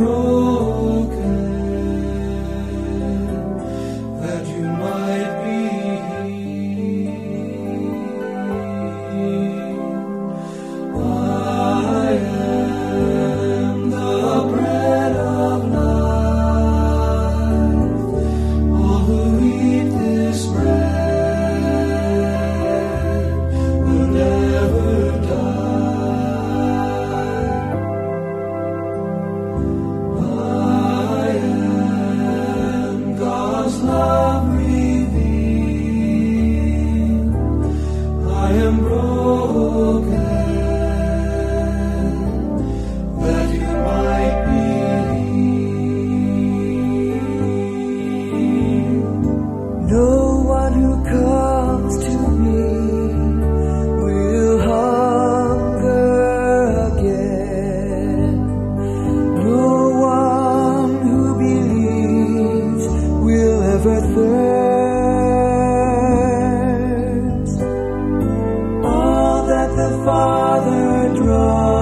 road. Father draw.